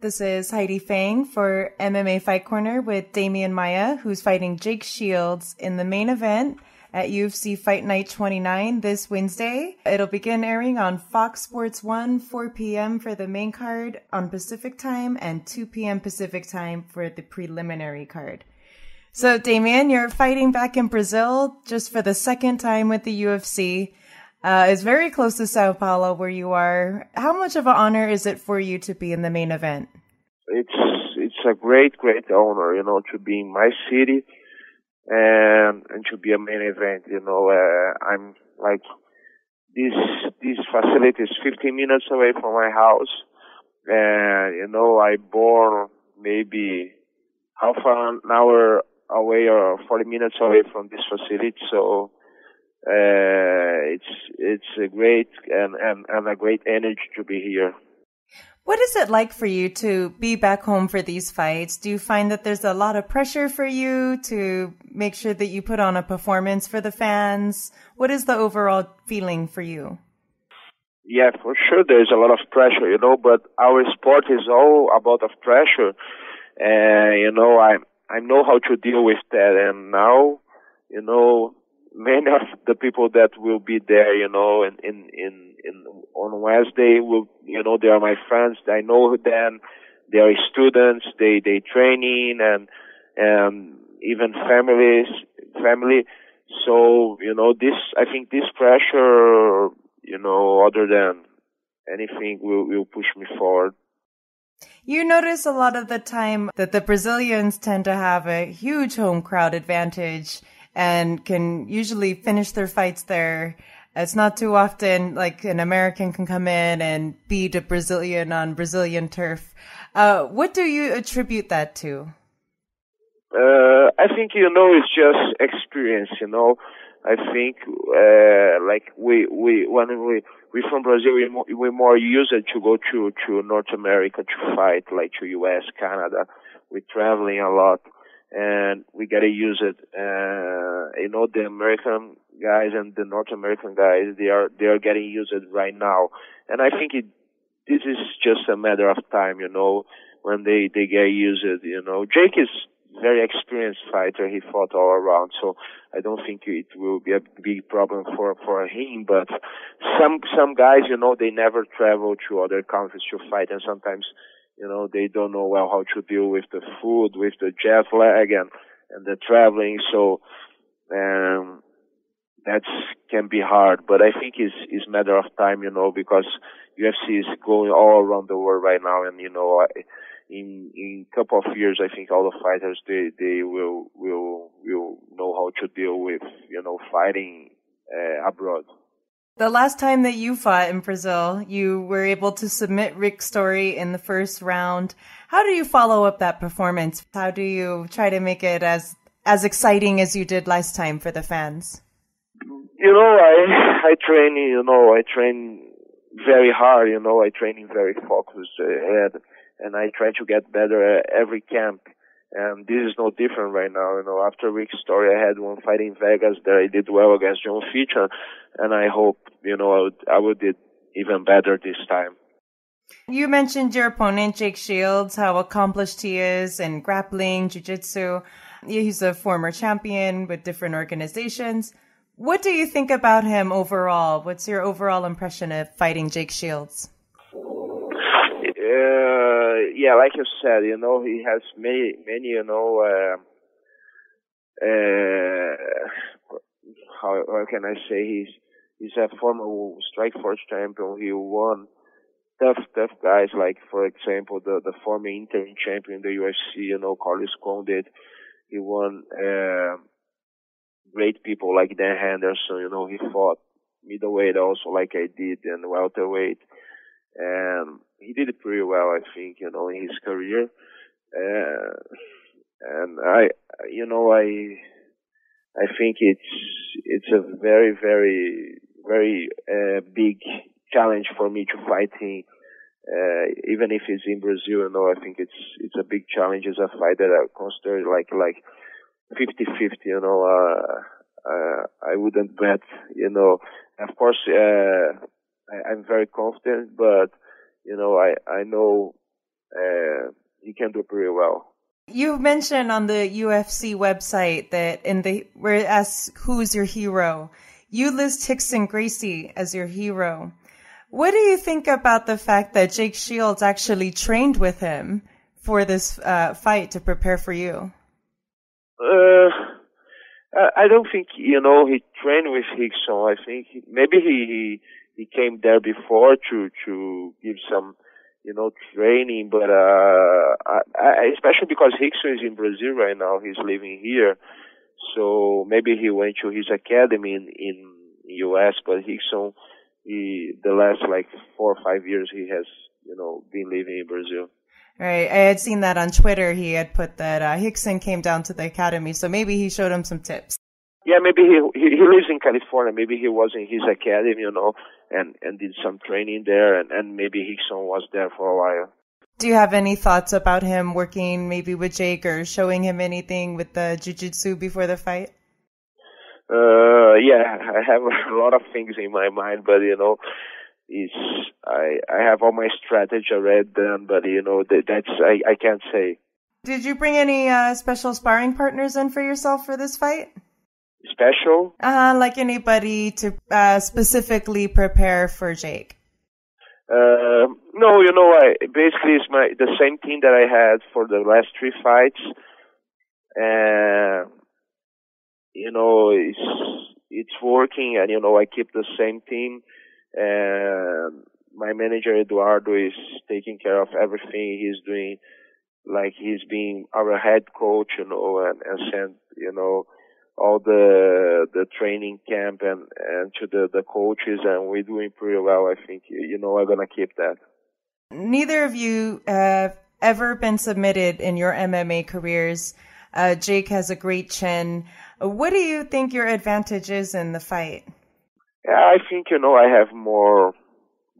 This is Heidi Fang for MMA Fight Corner with Demian Maia, who's fighting Jake Shields in the main event at UFC Fight Night 29 this Wednesday. It'll begin airing on Fox Sports 1, 4 p.m. for the main card on Pacific time and 2 p.m. Pacific time for the preliminary card. So, Demian, you're fighting back in Brazil just for the second time with the UFC. Uh, it's very close to Sao Paulo where you are. How much of an honor is it for you to be in the main event? It's it's a great, great honor, you know, to be in my city and and to be a main event. You know, uh, I'm like this this facility is 15 minutes away from my house, and you know, I born maybe half an hour away or 40 minutes away from this facility, so uh, it's it's a great and, and, and a great energy to be here. What is it like for you to be back home for these fights? Do you find that there's a lot of pressure for you to make sure that you put on a performance for the fans? What is the overall feeling for you? Yeah, for sure there's a lot of pressure, you know, but our sport is all about of pressure. And, you know, I, I know how to deal with that. And now, you know, many of the people that will be there, you know, in in in, in on Wednesday will, you know, they are my friends. I know them. They are students. They they training and and even families family. So you know, this I think this pressure, you know, other than anything, will will push me forward. You notice a lot of the time that the Brazilians tend to have a huge home crowd advantage and can usually finish their fights there. It's not too often like an American can come in and beat a Brazilian on Brazilian turf. Uh, what do you attribute that to? Uh, I think you know it's just experience. You know, I think uh, like we we when we we from Brazil we more, we more used to go to to North America to fight like to U.S. Canada. We're traveling a lot and we gotta use it. Uh, you know, the American guys and the North American guys, they are they are getting used it right now, and I think it this is just a matter of time. You know, when they they get used. It. You know, Jake is very experienced fighter. He fought all around, so I don't think it will be a big problem for for him. But some some guys, you know, they never travel to other countries to fight, and sometimes you know, they don't know well how to deal with the food, with the jet lag and, and the traveling. So, um, that can be hard, but I think it's, it's matter of time, you know, because UFC is going all around the world right now. And, you know, I, in, in a couple of years, I think all the fighters, they, they will, will, will know how to deal with, you know, fighting uh, abroad. The last time that you fought in Brazil, you were able to submit Rick Story in the first round. How do you follow up that performance? How do you try to make it as as exciting as you did last time for the fans? You know, I I train. You know, I train very hard. You know, I train very focused uh, ahead, and I try to get better every camp. And this is no different right now. You know, after Rick Story, I had one fight in Vegas that I did well against John Fitch, and I hope you know I would I would did even better this time. You mentioned your opponent, Jake Shields, how accomplished he is in grappling, jiu-jitsu. He's a former champion with different organizations. What do you think about him overall? What's your overall impression of fighting Jake Shields? Uh, yeah, like you said, you know, he has many, many, you know, uh, uh, how, how can I say he's he's a former Strikeforce champion. He won tough, tough guys like, for example, the the former interim champion in the UFC, you know, Carlos Condit. He won uh, great people like Dan Henderson. You know, he fought middleweight also like I did and welterweight and he did it pretty well, I think, you know, in his career. Uh, and I, you know, I, I think it's it's a very, very, very uh, big challenge for me to fight him. Uh, even if it's in Brazil, you know, I think it's it's a big challenge as a fighter. I consider like like 50-50, you know. Uh, uh, I wouldn't bet, you know. Of course, uh, I, I'm very confident, but you know, I I know uh, can do pretty well. You mentioned on the UFC website that in the where it asks who's your hero, you list Rickson Gracie as your hero. What do you think about the fact that Jake Shields actually trained with him for this uh, fight to prepare for you? Uh, I don't think you know he trained with Rickson. I think he, maybe he, he came there before to to give some you know training, but uh, I, I, especially because Rickson is in Brazil right now. He's living here, so maybe he went to his academy in in U.S. But Rickson he the last like four or five years he has you know been living in Brazil. Right, I had seen that on Twitter. He had put that uh, Rickson came down to the academy, so maybe he showed him some tips. Yeah, maybe he, he he lives in California. Maybe he was in his academy, you know, and and did some training there, and and maybe Rickson was there for a while. Do you have any thoughts about him working maybe with Jake or showing him anything with the jiu-jitsu before the fight? Uh, yeah, I have a lot of things in my mind, but you know, it's I I have all my strategy already done, but you know that that's I I can't say. Did you bring any uh, special sparring partners in for yourself for this fight? Special? Uh, like anybody to uh, specifically prepare for Jake. Uh, no, you know, I basically it's my the same team that I had for the last three fights, and you know it's it's working, and you know I keep the same team, and my manager Eduardo is taking care of everything. He's doing like he's being our head coach, you know, and and send you know all the the training camp and and to the the coaches, and we're doing pretty well. I think you know I'm gonna keep that. Neither of you have ever been submitted in your MMA careers. Uh, Jake has a great chin. What do you think your advantage is in the fight? Yeah, I think you know I have more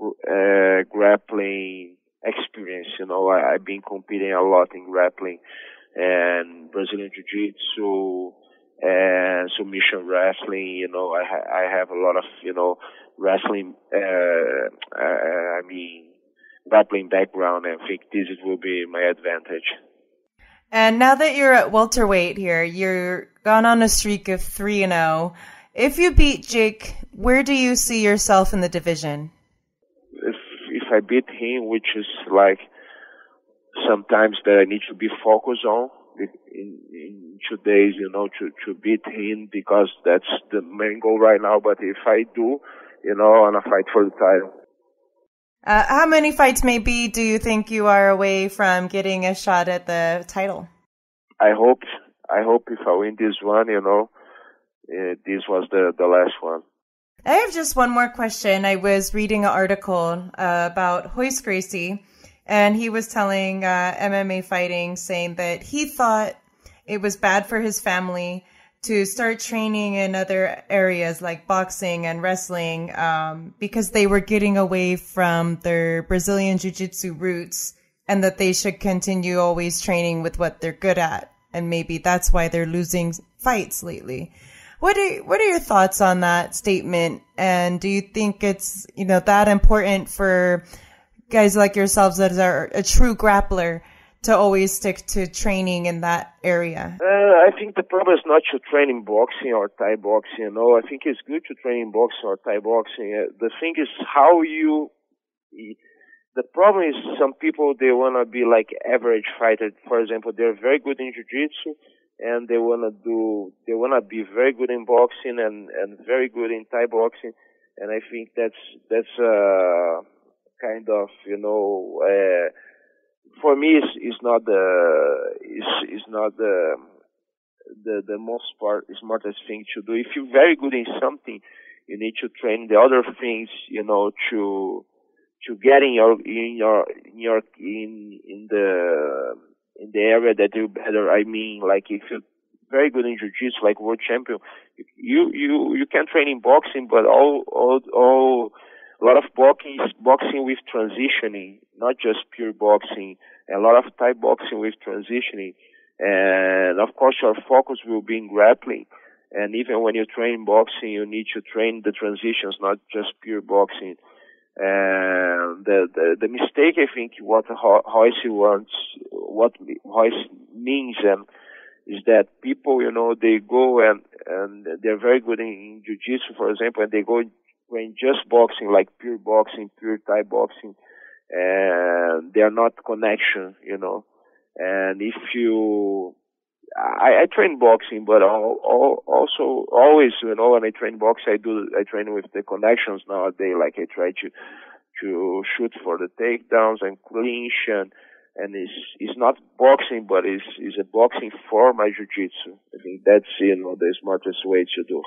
uh, grappling experience. You know, I, I've been competing a lot in grappling and Brazilian Jiu-Jitsu and submission wrestling. You know, I ha- I have a lot of you know wrestling. Uh, uh, I mean, grappling background, and I think this will be my advantage. And now that you're at welterweight here, you're gone on a streak of three and zero. Oh. If you beat Jake, where do you see yourself in the division? If if I beat him, which is like sometimes that I need to be focused on in, in two days, you know, to to beat him because that's the main goal right now. But if I do, you know, I wanna fight for the title. Uh, how many fights maybe do you think you are away from getting a shot at the title? I hope I hope if I win this one, you know, uh, this was the the last one. I have just one more question. I was reading an article uh, about Royce Gracie, and he was telling uh, MMA fighting, saying that he thought it was bad for his family to start training in other areas like boxing and wrestling um, because they were getting away from their Brazilian Jiu Jitsu roots and that they should continue always training with what they're good at. And maybe that's why they're losing fights lately. What are, what are your thoughts on that statement? And do you think it's, you know, that important for guys like yourselves that are a true grappler to always stick to training in that area? Uh, I think the problem is not to train in boxing or Thai boxing. Know, I think it's good to train in boxing or Thai boxing. Uh, the thing is how you. The problem is some people they wanna be like average fighter. For example, they're very good in jiu-jitsu and they wanna do. They wanna be very good in boxing and and very good in Thai boxing. And I think that's that's uh kind of you know. Uh, for me it's, is not the it's, it's not the the the most part smartest thing to do. If you're very good in something, you need to train the other things, you know, to to get in your in your in your in in the in the area that you better. I mean, like if you're very good in jiu-jitsu, like world champion, you you you can train in boxing, but all all all a lot of boxing boxing with transitioning, not just pure boxing. A lot of Thai boxing with transitioning, and of course your focus will be in grappling. And even when you train boxing, you need to train the transitions, not just pure boxing. And the the, the mistake I think what Royce wants what Royce means and is that people, you know, they go and and they're very good in, in jiu-jitsu, for example, and they go train just boxing, like pure boxing, pure Thai boxing, and they are not connection, you know. And if you, I, I train boxing, but all, all, also always, you know, when I train boxing, I do, I train with the connections nowadays. Like I try to, to shoot for the takedowns and clinch and, and it's, it's not boxing, but it's, it's a boxing for my jiu-jitsu. I think that's, you know, the smartest way to do.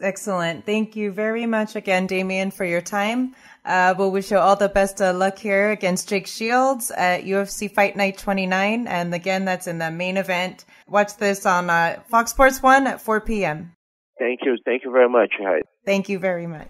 Excellent. Thank you very much again, Demian, for your time. Uh, we'll wish you all the best of luck here against Jake Shields at UFC Fight Night 29. And again, that's in the main event. Watch this on uh, Fox Sports 1 at 4 p.m. Thank you. Thank you very much. Hi. Thank you very much.